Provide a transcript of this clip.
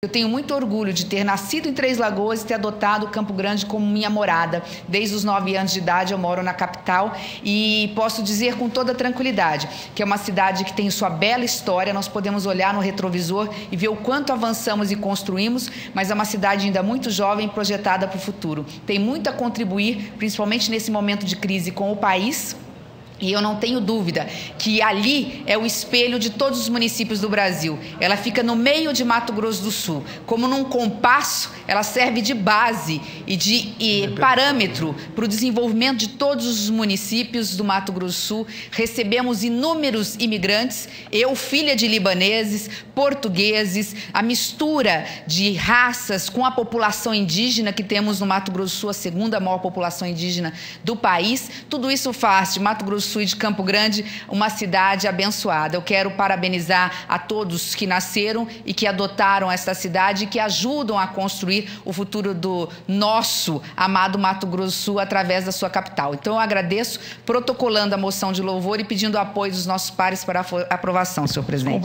Eu tenho muito orgulho de ter nascido em Três Lagoas e ter adotado Campo Grande como minha morada. Desde os nove anos de idade eu moro na capital e posso dizer com toda tranquilidade que é uma cidade que tem sua bela história. Nós podemos olhar no retrovisor e ver o quanto avançamos e construímos, mas é uma cidade ainda muito jovem projetada para o futuro. Tem muito a contribuir, principalmente nesse momento de crise com o país e eu não tenho dúvida que ali é o espelho de todos os municípios do Brasil. Ela fica no meio de Mato Grosso do Sul. Como num compasso, ela serve de base e de e parâmetro para o desenvolvimento de todos os municípios do Mato Grosso do Sul. Recebemos inúmeros imigrantes, eu, filha de libaneses, portugueses, a mistura de raças com a população indígena que temos no Mato Grosso do Sul, a segunda maior população indígena do país. Tudo isso faz de Mato Grosso Sul e de Campo Grande uma cidade abençoada. Eu quero parabenizar a todos que nasceram e que adotaram esta cidade e que ajudam a construir o futuro do nosso amado Mato Grosso do Sul através da sua capital. Então eu agradeço protocolando a moção de louvor e pedindo apoio dos nossos pares para a aprovação, senhor presidente.